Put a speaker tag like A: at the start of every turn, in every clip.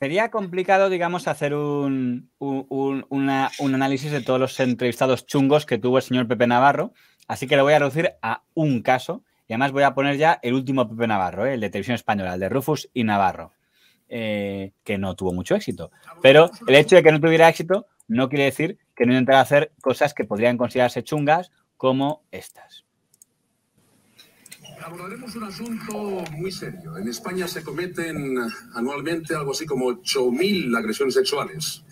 A: Sería complicado, digamos, hacer un, análisis de todos los entrevistados chungos que tuvo el señor Pepe Navarro, así que lo voy a reducir a un caso y además voy a poner ya el último Pepe Navarro, ¿eh? el de televisión española, el de Rufus y Navarro, eh, que no tuvo mucho éxito. Pero el hecho de que no tuviera éxito no quiere decir que no intentara hacer cosas que podrían considerarse chungas como estas.
B: Abordaremos un asunto muy serio. En España se cometen anualmente algo así como 8.000 agresiones sexuales.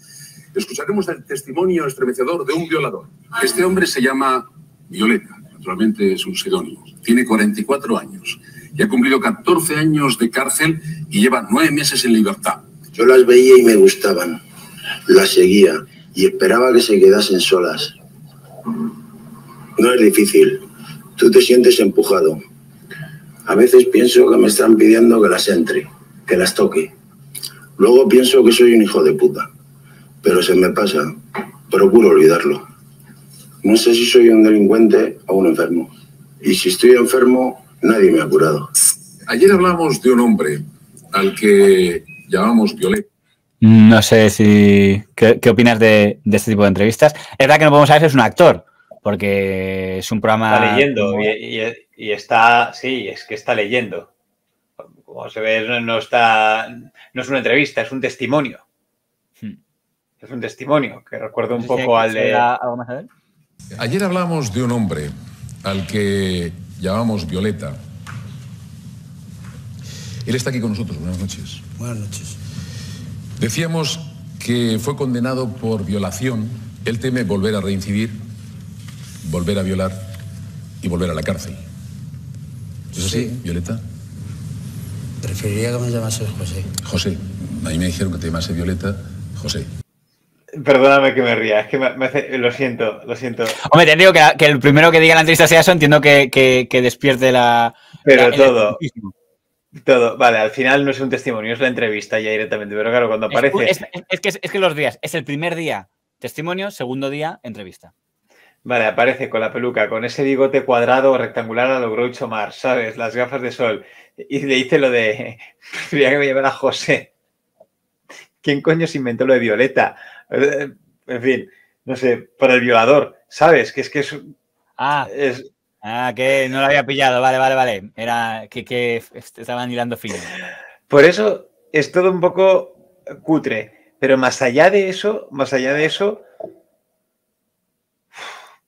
B: Escucharemos el testimonio estremecedor de un violador. Este hombre se llama Violeta, naturalmente es un seudónimo. Tiene 44 años y ha cumplido 14 años de cárcel y lleva nueve meses en libertad.
C: Yo las veía y me gustaban. Las seguía y esperaba que se quedasen solas. No es difícil. Tú te sientes empujado a veces pienso que me están pidiendo que las entre, que las toque. Luego pienso que soy un hijo de puta. Pero se me pasa. Procuro olvidarlo. No sé si soy un delincuente o un enfermo. Y si estoy enfermo, nadie me ha curado.
B: Ayer hablamos de un hombre al que llamamos Violet.
A: No sé si. ¿Qué, opinas de, este tipo de entrevistas? Es verdad que no podemos saber si es un actor, porque es un programa.
D: Está leyendo y, está. Sí, es que está leyendo. Como se ve, no, está. No es una entrevista, es un testimonio. Hmm. Es un testimonio que recuerda un poco al de.
B: Ayer hablamos de un hombre al que llamamos Violeta. Él está aquí con nosotros. Buenas noches.
E: Buenas noches.
B: Decíamos que fue condenado por violación. Él teme volver a reincidir volver a violar y volver a la cárcel. ¿Es así, Violeta?
E: Preferiría que me llamase José.
B: José. A mí me dijeron que te llamase Violeta. José.
D: Perdóname que me ría, es que me, hace, lo siento, lo siento.
A: Hombre, te digo que, el primero que diga la entrevista sea eso, entiendo que, despierte la...
D: Pero todo, todo, vale, al final no es un testimonio, es la entrevista ya directamente, pero claro, cuando aparece...
A: Es, que, es que los días, es el primer día testimonio, segundo día entrevista.
D: Vale, aparece con la peluca, con ese bigote cuadrado o rectangular a lo Groucho Mars, ¿sabes? Las gafas de sol. Y le dice lo de, preferiría que me llevara José. ¿Quién coño se inventó lo de Violeta? Eh, en fin, no sé, por el violador, ¿sabes? Que es que es...
A: Ah, ah que no lo había pillado, vale, vale, vale. Era que, que estaban hilando fino.
D: Por eso es todo un poco cutre. Pero más allá de eso, más allá de eso,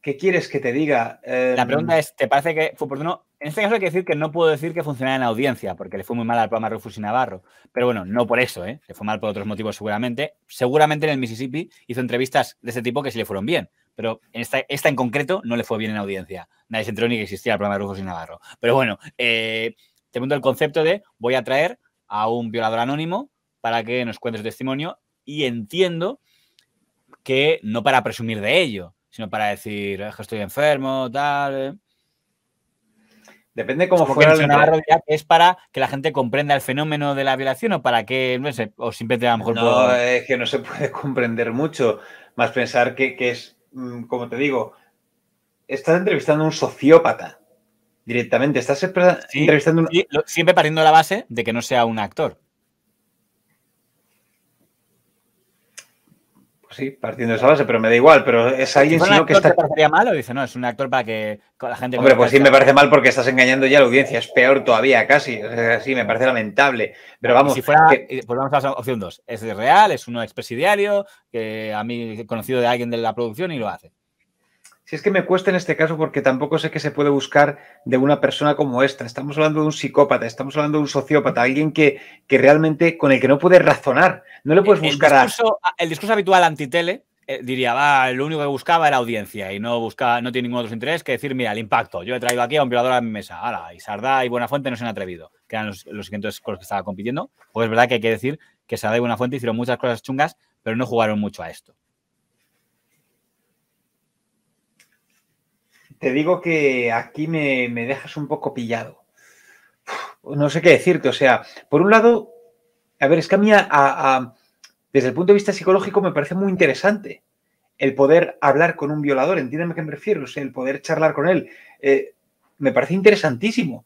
D: ¿Qué quieres que te diga?
A: la pregunta em, es, ¿te parece que fue oportuno? En este caso hay que decir que no puedo decir que funcionara en audiencia, porque le fue muy mal al programa Rufus y Navarro. Pero bueno, no por eso, ¿eh? Le fue mal por otros motivos seguramente. Seguramente en el Mississippi hizo entrevistas de ese tipo que sí le fueron bien. Pero en esta, esta en concreto no le fue bien en audiencia. Nadie se enteró ni que existía el programa Rufus y Navarro. Pero bueno, eh, te pregunto el concepto de voy a traer a un violador anónimo para que nos cuente su testimonio y entiendo que no para presumir de ello, sino para decir, es que estoy enfermo, tal. Eh".
D: Depende cómo fuera
A: el es para que la gente comprenda el fenómeno de la violación o para que, no sé, o simplemente a lo mejor...
D: No, es que no se puede comprender mucho, más pensar que, es, mm, como te digo, estás entrevistando a un sociópata directamente, estás entrevistando...
A: Sí, siempre partiendo de la base de que no sea un actor.
D: Sí, partiendo de esa base, pero me da igual, pero es alguien sino que está...
A: ¿Te parecería mal o dice, no, es un actor para que la gente...
D: Hombre, pues sí me parece mal porque estás engañando ya a la audiencia, es peor todavía casi, sí, me parece lamentable, pero vamos...
A: si fuera, pues vamos a la opción 2, es real, es uno expresidiario, que a mí conocido de alguien de la producción y lo hace.
D: Si es que me cuesta en este caso porque tampoco sé qué se puede buscar de una persona como esta. Estamos hablando de un psicópata, estamos hablando de un sociópata, alguien que, realmente con el que no puedes razonar. No le puedes buscar
A: el discurso, El discurso habitual antitele eh, diría, va, lo único que buscaba era audiencia y no buscaba, no tiene ningún otro interés que decir, mira, el impacto. Yo he traído aquí a un violador a mi mesa. Ahora, y Sardá y Buenafuente no se han atrevido, que eran los, los siguientes con los que estaba compitiendo. Pues es verdad que hay que decir que Sardá y Buenafuente hicieron muchas cosas chungas, pero no jugaron mucho a esto.
D: Te digo que aquí me, dejas un poco pillado. No sé qué decirte. O sea, por un lado, a ver, es que a mí, desde el punto de vista psicológico, me parece muy interesante el poder hablar con un violador. Entiéndeme a qué me refiero. O sea, el poder charlar con él. Eh, me parece interesantísimo.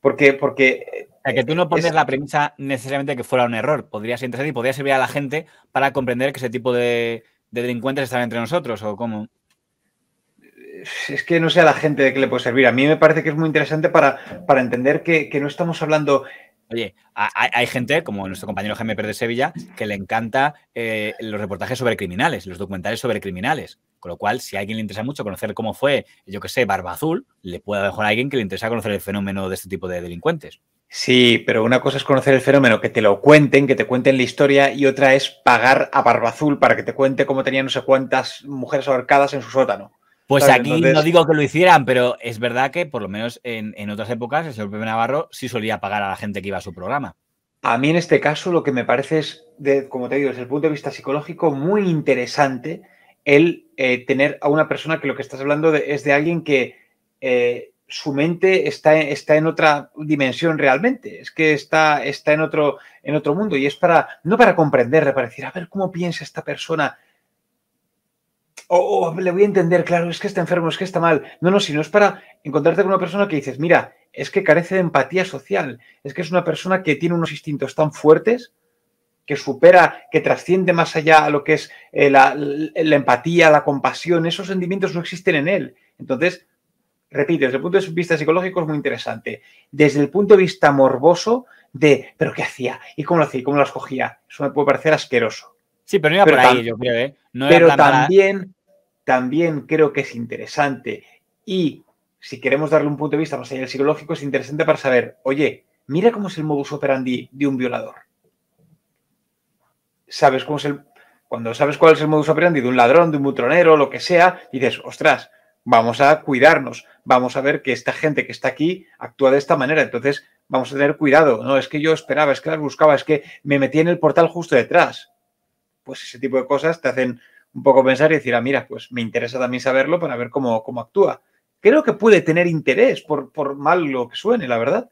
D: Porque, porque
A: O sea, que tú no pones
D: Es-
A: la premisa necesariamente que fuera un error. Podría ser interesante y podría servir a la gente para comprender que ese tipo de, de delincuentes están entre nosotros o cómo.
D: Es que no sé a la gente de qué le puede servir. A mí me parece que es muy interesante para, para entender que, que no estamos hablando.
A: Oye, ha- hay, hay gente, como nuestro compañero Jaime Pérez de Sevilla, que le encanta eh, los reportajes sobre criminales, los documentales sobre criminales. Con lo cual, si a alguien le interesa mucho conocer cómo fue, yo que sé, Barba Azul, le puede mejor a alguien que le interesa conocer el fenómeno de este tipo de delincuentes.
D: Sí, pero una cosa es conocer el fenómeno, que te lo cuenten, que te cuenten la historia, y otra es pagar a Barba Azul para que te cuente cómo tenía no sé cuántas mujeres ahorcadas en su sótano.
A: Pues
D: ¿Sabes?
A: aquí
D: Entonces-
A: no digo que lo hicieran, pero es verdad que por lo menos en, en otras épocas el señor Pepe Navarro sí solía pagar a la gente que iba a su programa.
D: A mí en este caso lo que me parece es, de, como te digo, desde el punto de vista psicológico, muy interesante el eh, tener a una persona que lo que estás hablando de- es de alguien que eh, su mente está, está en otra dimensión realmente, es que está, está en, otro, en otro mundo y es para, no para comprenderle, para decir, a ver cómo piensa esta persona. O, o le voy a entender, claro, es que está enfermo, es que está mal. No, no, sino es para encontrarte con una persona que dices, mira, es que carece de empatía social, es que es una persona que tiene unos instintos tan fuertes que supera, que trasciende más allá a lo que es eh, la, la empatía, la compasión, esos sentimientos no existen en él. Entonces, repito, desde el punto de vista psicológico es muy interesante. Desde el punto de vista morboso de, pero ¿qué hacía? ¿Y cómo lo hacía? ¿Y cómo lo escogía? Eso me puede parecer asqueroso.
A: Sí, pero no iba
D: Pero
A: por ahí, yo creo, ¿eh? No
D: Pero también, también creo que es interesante y si queremos darle un punto de vista más allá del psicológico, es interesante para saber, oye, mira cómo es el modus operandi de un violador. ¿Sabes cómo es el... Cuando sabes cuál es el modus operandi de un ladrón, de un butronero, lo que sea, dices, ostras, vamos a cuidarnos, vamos a ver que esta gente que está aquí actúa de esta manera, entonces vamos a tener cuidado. No, es que yo esperaba, es que las buscaba, es que me metí en el portal justo detrás. Pues ese tipo de cosas te hacen un poco pensar y decir, ah, mira, pues me interesa también saberlo para ver cómo, cómo actúa. Creo que puede tener interés, por, por mal lo que suene, la verdad.